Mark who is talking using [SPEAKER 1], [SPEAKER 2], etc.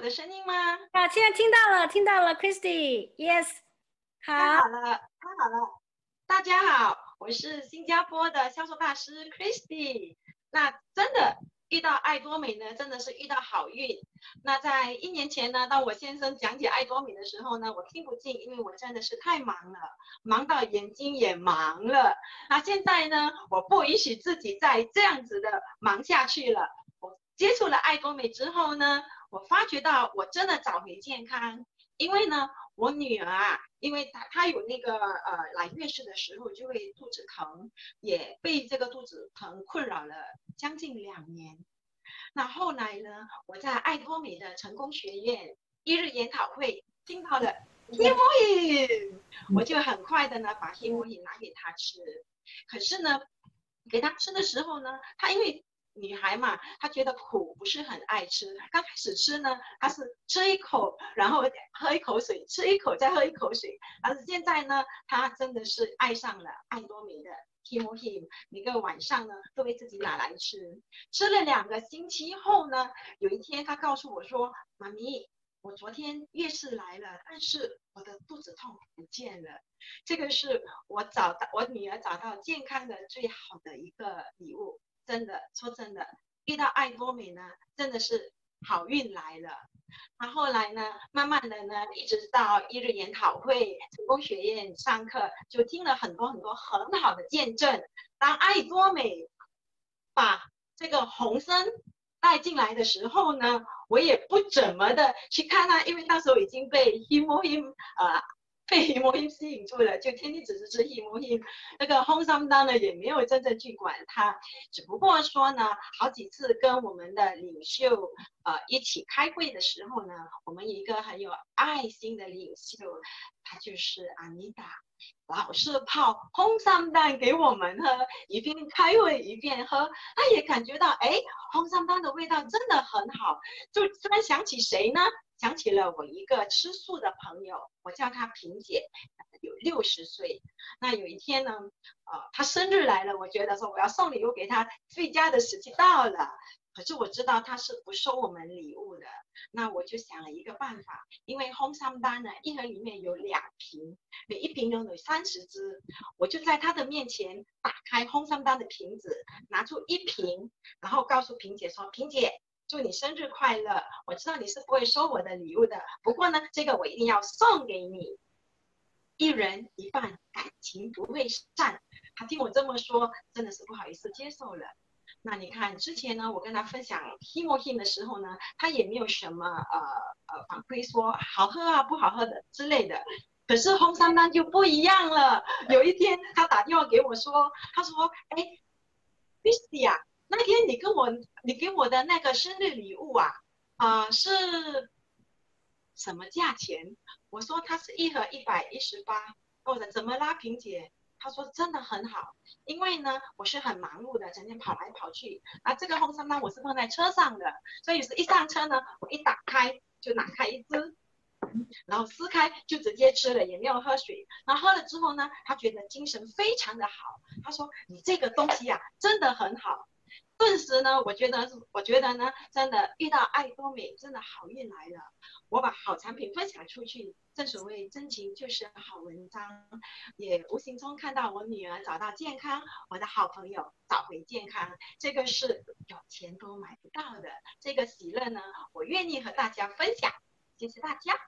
[SPEAKER 1] 我的声音吗？
[SPEAKER 2] 啊，现在听到了，听到了，Christy，Yes，好，
[SPEAKER 1] 太好了，太好了。大家好，我是新加坡的销售大师 Christy。那真的遇到爱多美呢，真的是遇到好运。那在一年前呢，当我先生讲解爱多美的时候呢，我听不进，因为我真的是太忙了，忙到眼睛也盲了。那现在呢，我不允许自己再这样子的忙下去了。我接触了爱多美之后呢，我发觉到我真的找回健康，因为呢。我女儿啊，因为她她有那个呃来月事的时候就会肚子疼，也被这个肚子疼困扰了将近两年。那后来呢，我在爱托美的成功学院一日研讨会听到了 h e m o i 我就很快的呢把 h e m o i 拿给她吃。可是呢，给她吃的时候呢，她因为女孩嘛，她觉得苦不是很爱吃。刚开始吃呢，她是吃一口，然后喝一口水，吃一口再喝一口水。但是现在呢，她真的是爱上了爱多美的 k i m o h i m 每个晚上呢都会自己拿来吃。吃了两个星期后呢，有一天她告诉我说：“妈咪，我昨天月事来了，但是我的肚子痛不见了。”这个是我找到我女儿找到健康的最好的一个礼物。真的说真的，遇到爱多美呢，真的是好运来了。那后来呢，慢慢的呢，一直到一日研讨会、成功学院上课，就听了很多很多很好的见证。当爱多美把这个红参带进来的时候呢，我也不怎么的去看它，因为那时候已经被 him him 呃。被一模一吸引住了，就天天只是吃一模一那个 home 上当呢也没有真正去管它，只不过说呢，好几次跟我们的领袖呃一起开会的时候呢，我们一个很有爱心的领袖，他就是阿妮达，老是泡 home 上当给我们喝，一边开会一边喝，他也感觉到哎 home 上当的味道真的很好，就突然想起谁呢？想起了我一个吃素的朋友，我叫她萍姐，有六十岁。那有一天呢，呃，她生日来了，我觉得说我要送礼物给她，最佳的时机到了。可是我知道她是不收我们礼物的，那我就想了一个办法，因为红三班呢，一盒里面有两瓶，每一瓶都有三十支，我就在她的面前打开红三班的瓶子，拿出一瓶，然后告诉萍姐说：“萍姐。”祝你生日快乐！我知道你是不会收我的礼物的，不过呢，这个我一定要送给你。一人一半，感情不会散。他听我这么说，真的是不好意思接受了。那你看之前呢，我跟他分享 Himo Him 的时候呢，他也没有什么呃呃反馈说好喝啊不好喝的之类的。可是红三丹就不一样了。有一天他打电话给我说，他说：“哎 b i s y 啊。”那天你跟我，你给我的那个生日礼物啊，啊是什么价钱？我说它是一盒一百一十八。或者怎么拉萍姐？他说真的很好，因为呢我是很忙碌的，整天跑来跑去。啊，这个红山呢我是放在车上的，所以是一上车呢，我一打开就拿开一支，然后撕开就直接吃了，也没有喝水。然后喝了之后呢，他觉得精神非常的好。他说你这个东西呀真的很好。顿时呢，我觉得，我觉得呢，真的遇到爱多美，真的好运来了。我把好产品分享出去，正所谓真情就是好文章，也无形中看到我女儿找到健康，我的好朋友找回健康，这个是有钱都买不到的。这个喜乐呢，我愿意和大家分享，谢谢大家。